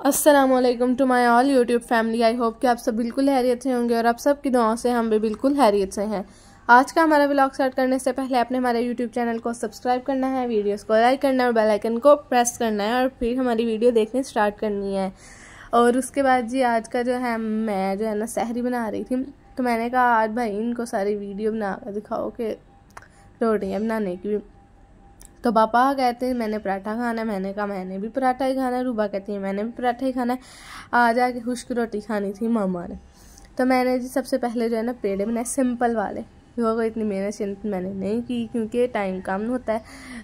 Aslam to my all YouTube family I hope कि आप सब बिल्कुल हैरियत से होंगे और आप सब की दुआओं से हम भी बिल्कुल हैरियत से हैं। आज का हमारा ब्लॉग स्टार्ट करने से पहले आपने हमारे यूट्यूब चैनल को सब्सक्राइब करना है वीडियोस को लाइक करना है और बेल आइकन को प्रेस करना है और फिर हमारी वीडियो देखनी स्टार्ट करनी है। और उसके बाद जी आज का जो है, मैं जो है ना सहरी बना रही थी। तो मैंने कहा, आज भाई इनको सारी वीडियो बना दिखाओ कि रोटियाँ बनाने की तो पापा कहते हैं, मैंने पराठा खाना है, मैंने कहा, मैंने भी पराठा ही खाना है। रूबा कहती है, मैंने भी पराठा ही खाना है। आज आके खुश्क रोटी खानी थी मामा ने। तो मैंने जी सबसे पहले जो है ना, पेड़े बनाए, सिंपल वाले। वो कोई इतनी मेहनत शिनत मैंने नहीं की, क्योंकि टाइम कम होता है।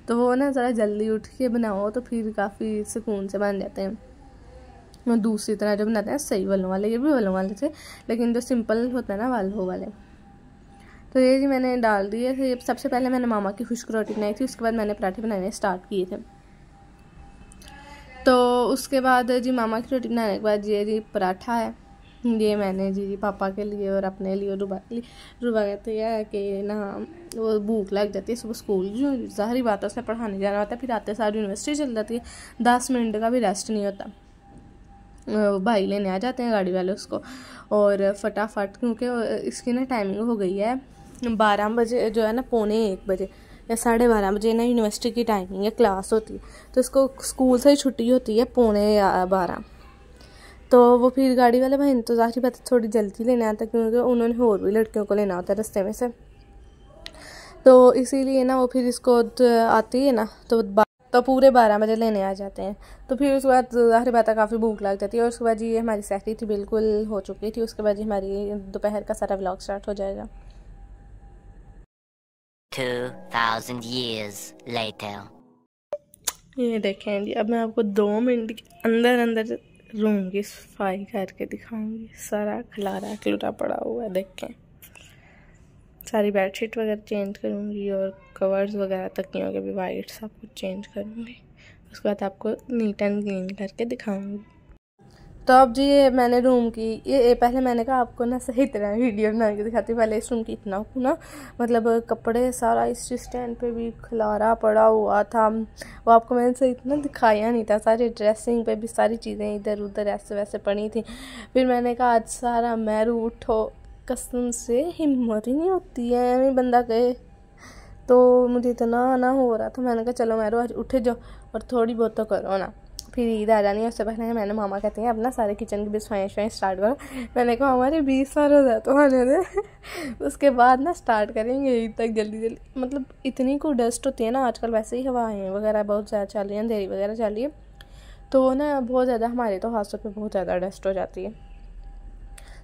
तो वो ना ज़रा जल्दी उठ के बनाओ तो फिर काफ़ी सुकून से बन जाते हैं। दूसरी तरह जो बनाते हैं, सही वालों वाले, ये भी वालों वाले थे, लेकिन जो सिंपल होता है ना, वालों वाले। तो ये जी, मैंने डाल दिए थे सबसे पहले मैंने मामा की खुश्क रोटी बनाई थी, उसके बाद मैंने पराठे बनाने स्टार्ट किए थे। तो उसके बाद जी मामा की रोटी बनाने के बाद ये जी पराठा है। ये मैंने जी जी पापा के लिए और अपने लिए रुबा के लिए, रुबा कहते हैं कि ना, वो भूख लग जाती है, सुबह स्कूल जो ज़ाहरी बात है उसने पढ़ाने जाना होता है, फिर आते सारी यूनिवर्सिटी चल जाती है। दस मिनट का भी रेस्ट नहीं होता। भाई लेने आ जाते हैं गाड़ी वाले उसको और फटाफट, क्योंकि इसकी ना टाइमिंग हो गई है। बारह बजे, जो है ना, पौने एक बजे या साढ़े बारह बजे, ना यूनिवर्सिटी की टाइमिंग है क्लास होती है। तो इसको स्कूल से ही छुट्टी होती है, पौने बारह। तो वो फिर गाड़ी वाले भाई तो ज़ाहिर बात थोड़ी जल्दी लेने आता क्योंकि उन्होंने और भी लड़कियों को लेना होता है रस्ते में से। तो इसीलिए ना, वो फिर इसको आती है ना तो तो पूरे बारह बजे लेने आ जाते हैं। तो फिर उसके बाद ज़ाहिर बात है काफ़ी भूख लग जाती है, और उसके बाद जी हमारी सहरी थी, बिल्कुल हो चुकी थी। उसके बाद जी हमारी दोपहर का सारा ब्लॉग स्टार्ट हो जाएगा। 2000 years later. ये देखें जी, अब मैं आपको दो मिनट के अंदर अंदर रूम की सफ़ाई करके दिखाऊँगी। सारा खलारा खलूरा पड़ा हुआ है, देखें। सारी बेडशीट वगैरह चेंज करूँगी और कवर्स वगैरह तकियों के भी वाइट सब कुछ चेंज करूँगी। उसके बाद आपको नीट एंड क्लीन करके दिखाऊँगी। तो अब जी ये मैंने रूम की ये, ये पहले मैंने कहा आपको ना सही तरह वीडियो बना के दिखाती पहले इस रूम की इतना ना मतलब कपड़े सारा इस स्टैंड पे भी खलारा पड़ा हुआ था। वो आपको मैंने सही इतना दिखाया नहीं था सारी ड्रेसिंग पे भी सारी चीज़ें इधर उधर ऐसे वैसे पड़ी थी। फिर मैंने कहा आज सारा मैरू उठो कसम से हिम्मत ही नहीं होती है बंदा कहे तो मुझे इतना ना हो रहा था मैंने कहा चलो मैरू आज उठे जाओ और थोड़ी बहुत तो करो ना। फिर ईद आ जानी है। उससे पहले मैंने मामा कहते हैं, अपना सारे किचन की भी सफ़ाई शफाई स्टार्ट करो। मैंने कहा, हमारे बीस साल हो जाते तो आने दे। उसके बाद ना स्टार्ट करेंगे ईद तक जल्दी जल्दी। मतलब इतनी को डस्ट होती है ना, आजकल वैसे ही हवाएँ वगैरह बहुत ज़्यादा चल रही हैं, अंधेरी वगैरह चल रही है। तो ना बहुत ज़्यादा हमारे तो हाथों पर बहुत ज़्यादा डस्ट हो जाती है।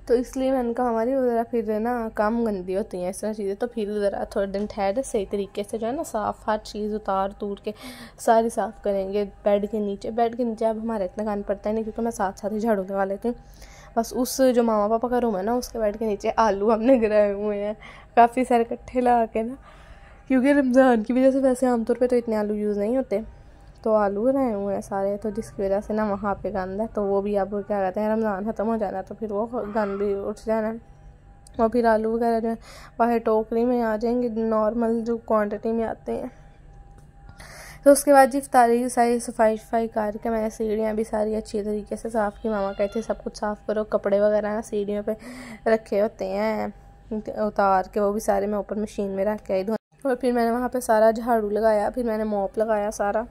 तो इसलिए मैंने कहा, हमारी ज़रा फिर ना कम गंदी होती हैं इस तरह चीज़ें। तो फिर ज़रा थोड़े दिन ठहर, सही तरीके से जो है ना साफ़, हर चीज़ उतार तूर के सारी साफ़ करेंगे बेड के नीचे। बेड के नीचे अब हमारा इतना कान पड़ता है नहीं क्योंकि मैं साथ साथ ही झाड़ू लगा लेती हूँ बस उस जो मामा पापा का रूम है ना, उसके बेड के नीचे आलू हमने गिराए हुए हैं। काफ़ी सारे कट्ठे लगा के ना, क्योंकि रमज़ान की वजह से वैसे आमतौर पर तो इतने आलू यूज़ नहीं होते। तो आलू रहे हुए हैं सारे तो जिसकी वजह से ना वहाँ पे गंद है तो वो भी अब क्या कहते हैं, रमज़ान ख़त्म हो जाना तो फिर वो गंद भी उठ जाना है। और फिर आलू वगैरह जो है, बाहर टोकरी में आ जाएँगे, नॉर्मल जो क्वांटिटी में आते हैं। तो उसके बाद जी इफ्तारी सारी सफ़ाई सफ़ाई करके मैंने सीढ़ियाँ भी सारी अच्छी तरीके से साफ़ की। मामा कहते हैं, सब कुछ साफ़ करो, कपड़े वगैरह ना सीढ़ियों पे रखे होते हैं। उतार के वो भी सारे मैं ऊपर मशीन में रख के आई और फिर मैंने वहाँ पे सारा झाड़ू लगाया, फिर मैंने मोप लगाया सारा।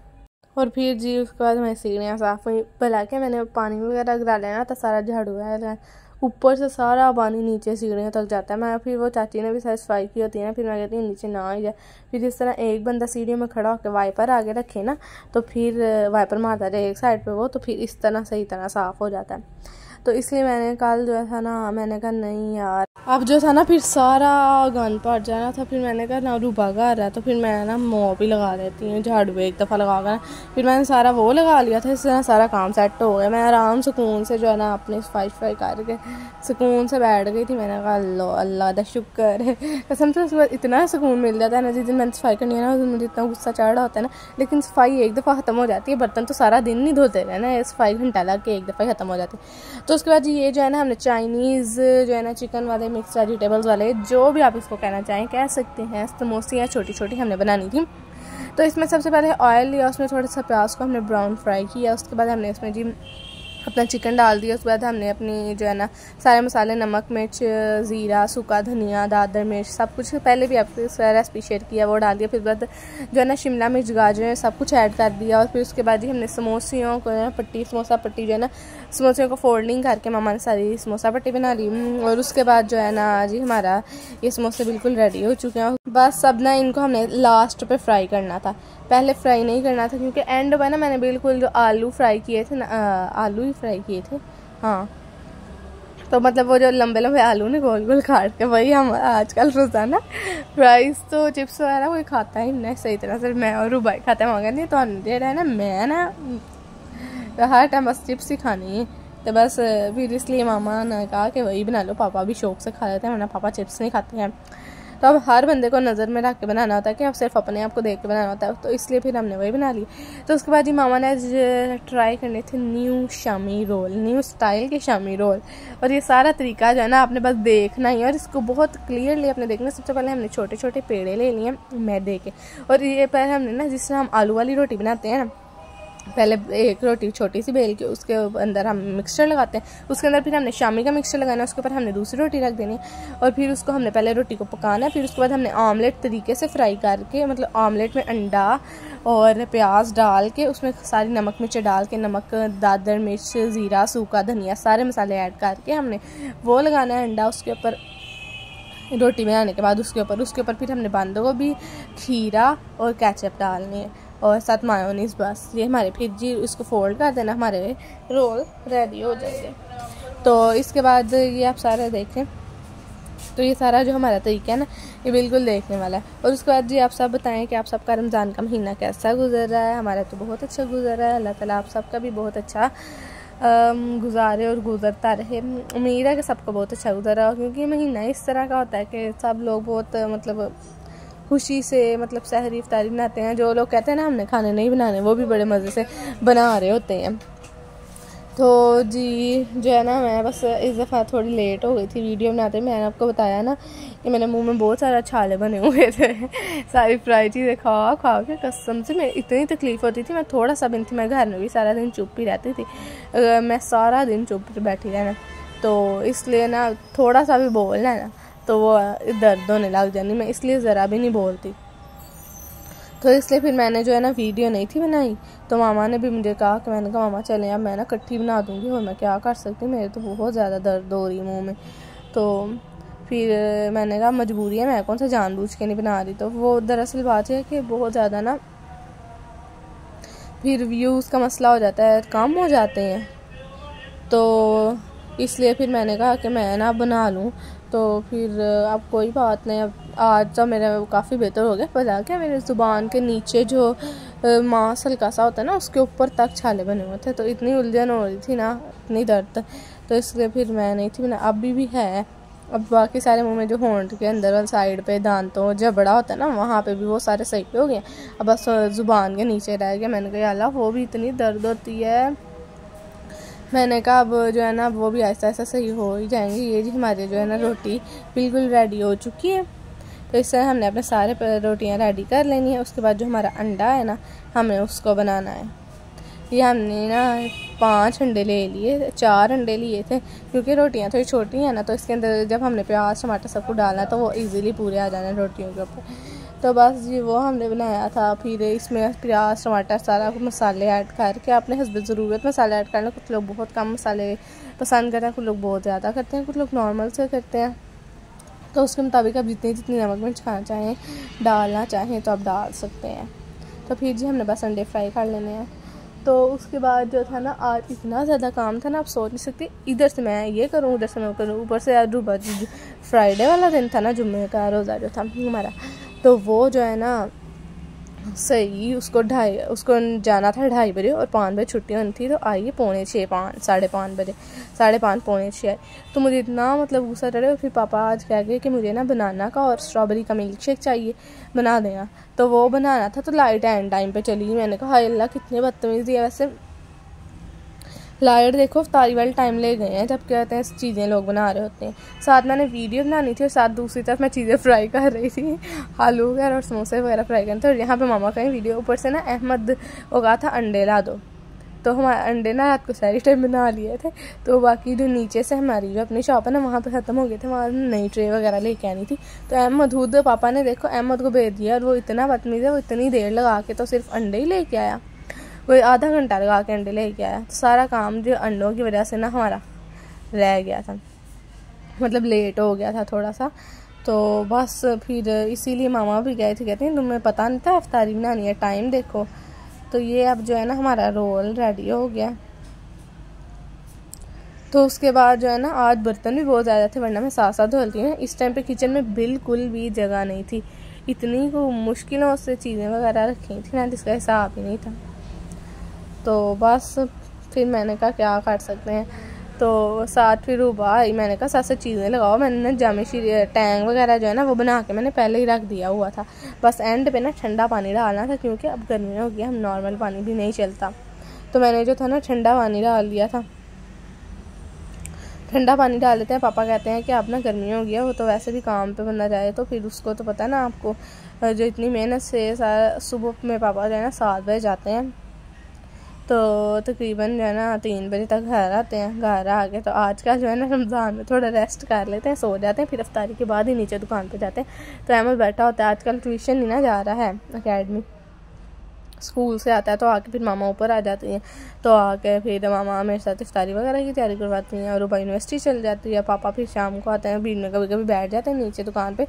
और फिर जी, उसके बाद मैं सीढ़ियाँ साफ़ हुई। बुला के मैंने पानी वगैरह गिरा लेना तो सारा झाड़ू है ऊपर से सारा पानी नीचे सीढ़ियों तक जाता है। मैं फिर वो चाची ने भी सारी सफ़ाई की होती है ना, फिर मैं कहती हूँ, नीचे ना आ जाए फिर जिस तरह एक बंदा सीढ़ियों में खड़ा होकर वाइपर आगे रखे ना तो फिर वाइपर मारता जाए एक साइड पे वो तो फिर इस तरह सही तरह साफ़ हो जाता है। तो इसलिए मैंने कल जो था ना, मैंने कहा, नहीं यार। अब जो था ना, फिर सारा गन पड़ जाना था, फिर मैंने कहा, ना रूबा घर है। तो फिर मैं ना मोह भी लगा देती हूँ, झाड़ू एक दफ़ा लगा कर। फिर मैंने सारा वो लगा लिया था इस तरह सारा काम सेट हो गया। मैं आराम सुकून से जो है ना, अपनी सफ़ाई सफ़ाई करके सुकून से बैठ गई थी। मैंने कहा अल्लाह अल्लाह का शुक्र है। कसम से उसके इतना सुकून मिल जाता है ना, जिस दिन मैंने सफ़ाई करनी है ना, उस दिन मुझे इतना गुस्सा चढ़ रहा होता है ना। लेकिन सफ़ाई एक दफ़ा ख़त्म हो जाती है, बर्तन तो सारा दिन नहीं धोते रहे रहना सफ़ाई घंटा लग के एक दफ़ा ही ख़त्म हो जाती है। तो उसके बाद ये जो है ना, हमने चाइनीज़ जो है ना चिकन वाले मिक्स वेजिटेबल्स वाले, जो भी आप इसको कहना चाहें, कह सकते हैं समोसियाँ छोटी छोटी हमने बनानी थी। तो इसमें सबसे पहले ऑयल लिया, उसमें थोड़ा सा प्याज को हमने ब्राउन फ्राई किया, उसके बाद हमने इसमें जी अपना चिकन डाल दिया, उसके बाद हमने अपनी जो है ना, सारे मसाले, नमक, मिर्च, ज़ीरा, सूखा धनिया, दादर मिर्च, सब कुछ पहले भी आपके रेसिपी शेयर किया, वो डाल दिया, फिर बाद जो है ना, शिमला मिर्च, गाजर, सब कुछ ऐड कर दिया, और फिर उसके बाद ही हमने समोसियों को पट्टी, समोसा पट्टी जो है ना, समोसियों को फोल्डिंग करके मामा ने सारी समोसा पट्टी बना ली और उसके बाद जो है ना जी हमारा ये समोसे बिल्कुल रेडी हो चुके हैं बस अब ना इनको हमने लास्ट पे फ्राई करना था, पहले फ्राई नहीं करना था, क्योंकि एंड में ना मैंने बिल्कुल जो आलू फ्राई किए थे ना आलू ही फ्राई किए थे। हाँ। तो मतलब वो जो लंबे लंबे आलू ने गोल गोल काट के, वही हम आजकल रोज़ाना फ्राइज तो चिप्स वगैरह कोई खाता ही नहीं, सही तरह से मैं और रुबाई खाते मगर नहीं तो जेड़ा है ना, मैं ना तो हर टाइम बस चिप्स ही खानी है। तो बस, फिर इसलिए मामा ने कहा कि वही बना लो, पापा भी शौक से खा लेते हैं वरना पापा चिप्स नहीं खाते हैं। तो अब हर बंदे को नज़र में रख के बनाना होता है कि अब सिर्फ़ अपने आप को देख के बनाना होता है। तो इसलिए फिर हमने वही बना ली। तो उसके बाद जी मामा ने ट्राई करने थे new shami roll new style के शामी रोल और ये सारा तरीका जो है ना आपने बस देखना ही और इसको बहुत क्लियरली अपने देखना सबसे पहले हमने छोटे छोटे पेड़े ले लिए मैदे के। और ये पहले हमने ना जिस तरह हम आलू वाली रोटी बनाते हैं ना पहले एक रोटी छोटी सी बेल के उसके अंदर हम मिक्सचर लगाते हैं। उसके अंदर फिर हमने शामी का मिक्सचर लगाना है, उसके ऊपर हमने दूसरी रोटी रख देनी है। और फिर उसको हमने पहले रोटी को पकाना है, फिर उसके बाद हमने आमलेट तरीके से फ्राई करके मतलब आमलेट में अंडा और प्याज डाल के, उसमें सारी नमक मिर्च डाल के, नमक, दादर मिर्च, ज़ीरा, सूखा धनिया, सारे मसाले ऐड करके हमने वो लगाना है अंडा उसके ऊपर। रोटी बनाने के बाद उसके ऊपर उसके ऊपर फिर हमने बंद गोभी खीरा और कैचअप डालनी है। और साथ मायोनीस बस ये हमारे फिर जी इसको फोल्ड कर देना, हमारे रोल रेडी हो जाएँगे। तो इसके बाद ये आप सारे देखें। तो ये सारा जो हमारा तरीका है ना, ये बिल्कुल देखने वाला है। और उसके बाद जी आप सब बताएँ कि आप सबका रमज़ान का महीना कैसा गुजर रहा है। हमारा तो बहुत अच्छा गुजर रहा है। अल्लाह ताला आप सबका भी बहुत अच्छा गुजारे और गुजरता रहे। उम्मीद है कि सबका बहुत अच्छा गुजर रहा हो क्योंकि महीना इस तरह का होता है कि सब लोग बहुत मतलब खुशी से मतलब सहरी इफ्तारी बनाते हैं। जो लोग कहते हैं ना, हमने खाने नहीं बनाने, वो भी बड़े मज़े से बना रहे होते हैं। तो जी, जो है ना, मैं बस इस दफ़ा थोड़ी लेट हो गई थी वीडियो बनाते मैंने आपको बताया ना कि मेरे मुँह में बहुत सारे छाले बने हुए थे। सारी फ्राई चीज़ें खा खा के कसम से मैं, इतनी तकलीफ़ होती थी। मैं थोड़ा सा दिन थी, मैं घर में भी सारा दिन चुप ही रहती थी। मैं सारा दिन चुप बैठी रहना तो इसलिए ना, थोड़ा सा भी बोलना है ना तो वो दर्द होने लग जानी, मैं इसलिए ज़रा भी नहीं बोलती। तो इसलिए फिर मैंने जो है ना वीडियो नहीं थी बनाई तो मामा ने भी मुझे कहा कि मैंने कहा, मामा चले, अब मैं ना कट्ठी बना दूँगी, और मैं क्या कर सकती हूँ, मेरे तो बहुत ज़्यादा दर्द हो रही मुँह में। तो फिर मैंने कहा, मजबूरी है, मैं कौन सा जानबूझ के नहीं बना रही? तो वो दरअसल बात है कि बहुत ज़्यादा ना फिर व्यूज़ का मसला हो जाता है, कम हो जाते हैं। तो इसलिए फिर मैंने कहा कि मैं ना बना लूँ तो फिर अब कोई बात नहीं, अब आज तो मेरा काफ़ी बेहतर हो गया पता क्या मेरे ज़ुबान के नीचे जो मांस हल्का सा होता है ना, उसके ऊपर तक छाले बने हुए थे तो इतनी उलझन हो रही थी ना, इतनी दर्द। तो इसलिए फिर मैं नहीं थी, मैंने अभी भी है। अब बाकी सारे मुँह में जो होंठ के अंदर वाले साइड पे दांतों, जबड़ा होता है ना, वहाँ पे भी वो सारे सही हो गए। अब बस ज़ुबान के नीचे रह गया, मैंने कहा अल्लाह, वो भी इतनी दर्द होती है। मैंने कहा, अब जो है ना, वो भी ऐसा ऐसा सही हो ही जाएँगे। ये जी हमारी जो है ना रोटी बिल्कुल रेडी हो चुकी है। तो इस तरह हमने अपने सारे रोटियाँ रेडी कर लेनी है। उसके बाद जो हमारा अंडा है ना, हमें उसको बनाना है। ये हमने ना पाँच अंडे ले लिए, चार अंडे लिए थे, क्योंकि रोटियाँ थोड़ी छोटी हैं ना तो इसके अंदर जब हमने प्याज, टमाटर सब कुछ डालना तो वो इजीली पूरे आ जाना रोटियों के ऊपर। तो बस जी वो हमने बनाया था, फिर इसमें प्याज, टमाटर सारा कुछ मसाले ऐड करके अपने हसब ज़रूरत मसाले ऐड करना, कुछ लोग बहुत कम मसाले पसंद करते हैं, कुछ लोग बहुत ज़्यादा करते हैं, कुछ लोग नॉर्मल से करते हैं। तो उसके मुताबिक आप जितनी जितनी नमक मिर्च खाना चाहें, डालना चाहें तो आप डाल सकते हैं। तो फिर जी हमने बस अंडे फ्राई कर लेने हैं। तो उसके बाद जो था ना, आज इतना ज़्यादा काम था ना, आप सोच नहीं सकते, इधर से मैं ये करूँ, उधर से मैं करूँ, ऊपर से आज फ्राइडे वाला दिन था ना, जुम्मे का रोज़ा जो था हमारा। तो वो जो है ना, सही उसको ढाई, उसको जाना था ढाई बजे और पाँच बजे छुट्टी होनी थी तो आई पौने छः, पाँच, साढ़े पाँच बजे, साढ़े पाँच, पौने छः आई। तो मुझे इतना मतलब गुस्सा चढ़े और फिर पापा आज कह गए कि मुझे ना बनाना का और स्ट्रॉबेरी का मिल्क शेक चाहिए, बना देना। तो वो बनाना था तो लाइट एंड टाइम पे चली मैंने कहा अल्लाह, कितने बदतमीज़ दिया वैसे। लाइट देखो तारी वाले टाइम ले गए हैं, जब कहते हैं चीज़ें लोग बना रहे होते हैं। साथ मैंने वीडियो बनानी थी और साथ दूसरी तरफ़ मैं चीज़ें फ्राई कर रही थी। आलू वगैरह और समोसे वगैरह फ्राई करते थे और यहाँ पर मामा कहीं वीडियो ऊपर से ना अहमद कहा था, अंडे ला दो। तो हमारे अंडे ना रात को सारी टाइम बना लिए थे। तो बाकी जो नीचे से हमारी जो अपनी शॉप है ना, वहाँ पे ख़त्म हो गए थे, वहाँ नई ट्रे वगैरह लेके आनी थी। तो अहमद हूद पापा ने देखो, अहमद को भेज दिया और वो इतना बदतमीज़ है, वो इतनी देर लगा के तो सिर्फ़ अंडे ही लेके आया। कोई आधा घंटा लगा के अंडे लेके आया तो सारा काम जो अंडों की वजह से ना हमारा रह गया था। मतलब लेट हो गया था थोड़ा सा। तो बस फिर इसीलिए मामा भी गए थे, कहते हैं, तुम्हें पता नहीं था अफ्तारी बनानी है टाइम देखो। तो ये अब जो है ना हमारा रोल रेडी हो गया। तो उसके बाद जो है ना, आज बर्तन भी बहुत ज़्यादा थे, वरना मैं साथ साथ धोलती हूँ इस टाइम पे किचन में बिल्कुल भी जगह नहीं थी। इतनी को मुश्किलों से चीज़ें वगैरह रखी थी ना, जिसका हिसाब ही नहीं था। तो बस फिर मैंने कहा, क्या कर सकते हैं? तो साथ फिर उबा मैंने कहा साथ साथ चीज़ें लगाओ। मैंने ना जामेशी टैंग वगैरह जो है ना, वो बना के मैंने पहले ही रख दिया हुआ था। बस एंड पे ना ठंडा पानी डालना था, क्योंकि अब गर्मी हो गया हम नॉर्मल पानी भी नहीं चलता। तो मैंने जो था ना, ठंडा पानी डाल दिया था। ठंडा पानी डाल देते हैं। पापा कहते हैं कि अब ना गर्मी हो गया वो तो वैसे भी काम पे बंदा जाए तो फिर उसको तो पता है ना आपको जो इतनी मेहनत से, सुबह में पापा जो है ना सात बजे जाते हैं। तो तकरीबन जो है ना तीन बजे तक घर आते हैं, घर आ गए। तो आज का जो है ना रमज़ान में थोड़ा रेस्ट कर लेते हैं, सो जाते हैं, फिर अफ्तारी के बाद ही नीचे दुकान पर जाते हैं। तो अहमद बैठा होता है, आजकल ट्यूशन ही ना जा रहा है अकेडमी स्कूल से आता है तो आके फिर मामा ऊपर आ जाती हैं। तो आके फिर मामा मेरे साथ इफ्तारी वगैरह की तैयारी करवाती हैं और वो यूनिवर्सिटी चल जाती है। पापा फिर शाम को आते हैं, भीड़ में कभी कभी बैठ जाते हैं नीचे दुकान पे।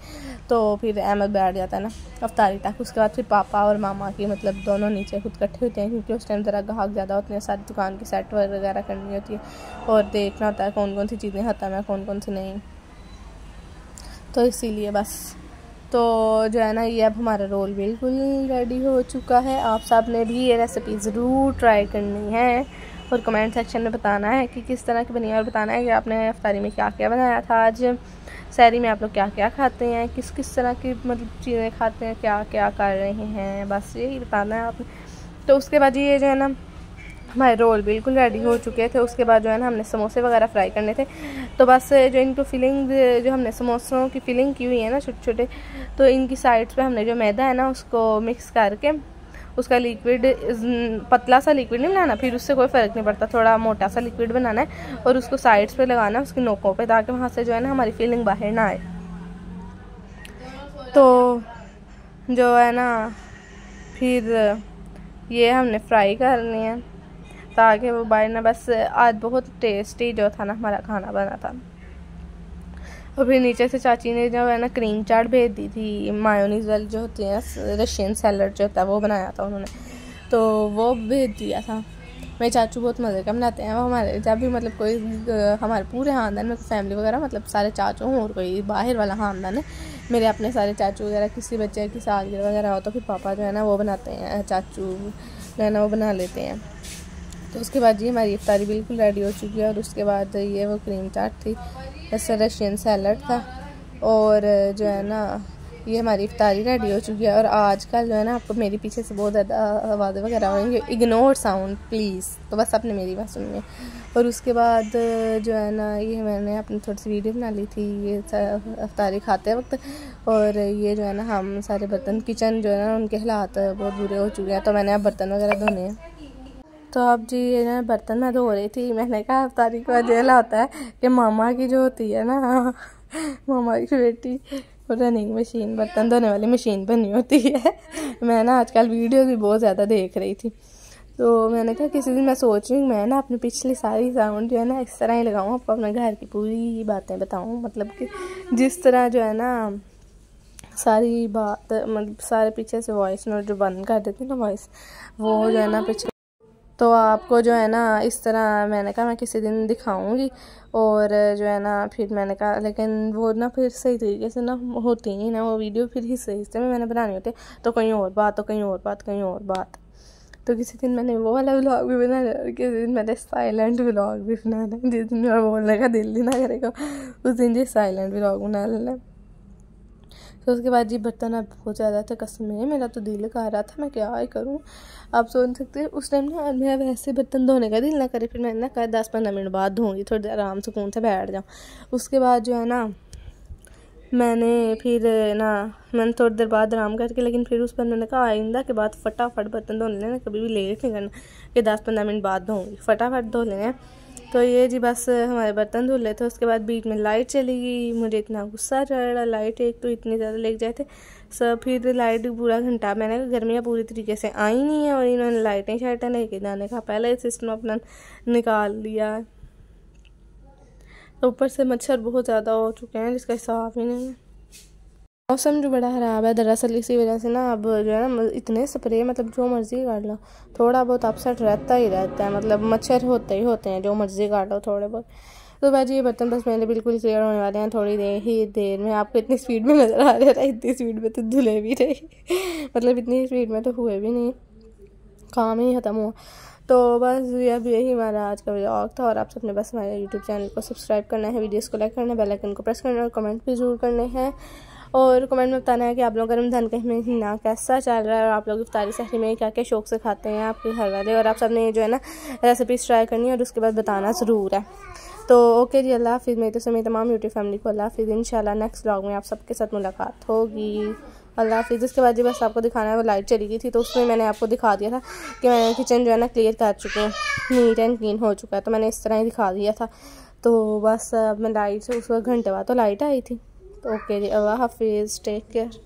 तो फिर अहमद बैठ जाता है ना, अफ्तारी तक। उसके बाद फिर पापा और मामा की मतलब दोनों नीचे खुद इकट्ठे होते हैं क्योंकि उस टाइम ज़रा ग्राहक ज़्यादा होते हैं, सारी दुकान की सेट वगैरह करनी होती है। और देखना होता है कौन कौन सी चीज़ें खत्म है कौन कौन सी नहीं। तो इसीलिए बस। तो जो है ना, ये अब हमारा रोल बिल्कुल रेडी हो चुका है। आप सबने भी ये रेसिपी ज़रूर ट्राई करनी है और कमेंट सेक्शन में बताना है कि किस तरह की बनी है और बताना है कि आपने अफ्तारी में क्या क्या बनाया था आज। शहरी में आप लोग क्या क्या खाते हैं, किस किस तरह की मतलब चीज़ें खाते हैं, क्या क्या कर रहे हैं, बस यही बताना है आपने तो उसके बाद ये जो है ना हमारे रोल बिल्कुल रेडी हो चुके थे। उसके बाद जो है ना, हमने समोसे वगैरह फ्राई करने थे। तो बस, जो इनको फिलिंग जो हमने समोसों की फिलिंग की हुई है ना छोटे छोटे तो इनकी साइड्स पे हमने जो मैदा है ना, उसको मिक्स करके, उसका लिक्विड पतला सा लिक्विड नहीं बनाना, फिर उससे कोई फ़र्क नहीं पड़ता। थोड़ा मोटा सा लिक्विड बनाना है और उसको साइड्स पे लगाना है उसकी नोकों पे, ताकि वहाँ से जो है ना, हमारी फीलिंग बाहर ना आए। तो जो है ना, फिर ये हमने फ्राई करनी है। ताकि वो बाहर ना, बस आज बहुत टेस्टी जो था ना हमारा खाना बना था। और फिर नीचे से चाची ने जो है ना क्रीम चाट भेज दी थी मायोनीज वाली जो होती है रशियन सैलड जो होता है वो बनाया था उन्होंने। तो वो भेज दिया था। मेरे चाचू बहुत मज़े का बनाते हैं, वो हमारे जब भी मतलब कोई हमारे पूरे ख़ानदान में फैमिली वगैरह मतलब सारे चाचू हों और कोई बाहर वाला ख़ानदान है, मेरे अपने सारे चाचू वगैरह, किसी बच्चे की सालगिरह वगैरह हो तो फिर पापा जो है ना वो बनाते हैं, चाचू जो है ना वो बना लेते हैं। तो उसके बाद ये हमारी इफ्तारी बिल्कुल रेडी हो चुकी है और उसके बाद ये वो क्रीम चाट थी, ऐसा रशियन सैलड था और जो है ना, ये हमारी इफ्तारी रेडी हो चुकी है और आजकल जो है ना, आपको मेरे पीछे से बहुत ज़्यादा आवाज़ें वगैरह होंगे इग्नोर साउंड प्लीज़ तो बस आपने मेरी बात सुनिए और उसके बाद जो है ना, ये मैंने अपनी थोड़ी सी वीडियो बना ली थी, ये अफ्तारी खाते वक्त। और ये जो है ना, हम सारे बर्तन किचन जो है ना, उनके हालात बहुत बुरे हो चुके हैं। तो मैंने अब बर्तन वगैरह धोने हैं। तो अब जी ये ना बर्तन मैं धो रही थी। मैंने कहा तारीख का जेल होता है कि मामा की जो होती है ना, मामा की बेटी रनिंग मशीन बर्तन धोने वाली मशीन बनी होती है। मैं ना आजकल वीडियो भी बहुत ज़्यादा देख रही थी। तो मैंने कहा, किसी दिन मैं सोच रही हूँ, मैं ना अपनी पिछली सारी साउंड जो है ना, इस तरह ही लगाऊँ आपको अपने घर की पूरी बातें बताऊँ। मतलब कि जिस तरह जो है ना, सारी बात मतलब सारे पीछे से वॉइस नोट जो बंद कर देती ना वॉइस वो जो है ना पीछे तो आपको जो है ना, इस तरह मैंने कहा मैं किसी दिन दिखाऊँगी और जो है ना, फिर मैंने कहा, लेकिन वो ना फिर सही तरीके से ना होती नहीं ना, वो वीडियो फिर ही सही से मैंने बनानी होती तो कहीं और बात तो कहीं और बात, कहीं और बात। तो किसी दिन मैंने वो वाला व्लॉग भी बनाना किसी दिन मैंने साइलेंट व्लॉग भी बनाना जिस दिन मेरा बोलने का दिल ही ना करेगा, उस दिन जी साइलेंट व्लॉग बना लेना। तो उसके बाद जी बर्तन अब बहुत ज़्यादा था कसम में मेरा तो दिल कर रहा था, मैं क्या ही करूँ? आप सोच सकते हैं उस टाइम ना मेरा वैसे बर्तन धोने का दिल ना करे, फिर मैंने ना कहा दस पंद्रह मिनट बाद धोंगी थोड़ी देर आराम सुकून से बैठ जाऊँ। उसके बाद जो है ना, मैंने फिर ना, मैंने थोड़ी देर बाद आराम करके, लेकिन फिर उस पर मैंने कहा, आइंदा के बाद फटाफट बर्तन धो लेना, कभी भी लेट नहीं करना, कि दस पंद्रह मिनट बाद धोऊँगी, फटाफट धो लेने। तो ये जी बस हमारे बर्तन धुल रहे थे, उसके बाद बीच में लाइट चली गई। मुझे इतना गुस्सा चढ़ रहा, लाइट एक तो इतनी ज़्यादा लेग जाए थे। सब फिर लाइट पूरा घंटा, मैंने गर्मियाँ पूरी तरीके से आई नहीं है और इन्होंने लाइटें शाइटें लेके जाने का पहले सिस्टम अपना निकाल लिया तो ऊपर से मच्छर बहुत ज़्यादा हो चुके हैं, जिसका हिसाब ही नहीं है। मौसम जो बड़ा ख़राब है, दरअसल इसी वजह से ना अब जो है ना इतने स्प्रे मतलब जो मर्ज़ी काट लो। थोड़ा बहुत अपसेट रहता ही रहता है मतलब मच्छर होते ही होते हैं, जो मर्ज़ी काट लो थोड़े बहुत। तो भाई ये बर्तन बस मेरे बिल्कुल क्लियर होने वाले हैं, थोड़ी देर ही, देर में आपको इतनी स्पीड में नज़र आ रहा था इतनी स्पीड में तो धुले भी रहे मतलब इतनी स्पीड में तो हुए भी नहीं। काम ही ख़त्म हुआ। तो बस अब यही हमारा आज का व्लॉग था, और आप सबने बस हमारे यूट्यूब चैनल को सब्सक्राइब करना है वीडियोस को लाइक करना है बेल आइकन को प्रेस करना है, और कमेंट भी ज़रूर करने हैं। और कमेंट में बताना है कि आप लोगों का रमज़ान का महीना कैसा चल रहा है और आप लोग इफ्तारी सहरी में क्या क्या शौक से खाते हैं आपके घर वाले और आप सबने जो है ना रेसिपीज़ ट्राई करनी है और उसके बाद बताना ज़रूर है। तो ओके जी, अल्लाह हाफिज़। मेरी तो मेरी तमाम यूट्यूब फैमिली को अल्लाह हाफिज़। इन नेक्स्ट ब्लॉग में आप सबके साथ मुलाकात होगी। अल्लाह हाफिज़। इसके बाद जी बस आपको दिखाना है, वो लाइट चली गई थी तो उसमें मैंने आपको दिखा दिया था कि मैंने किचन जो है ना क्लियर कर चुके हैं। नीट एंड क्लीन हो चुका है तो मैंने इस तरह ही दिखा दिया था। तो बस मैं लाइट से उस वक्त घंटे बाद तो लाइट आई थी। तो ओके जी अल्लाह हाफिज़ टेक केयर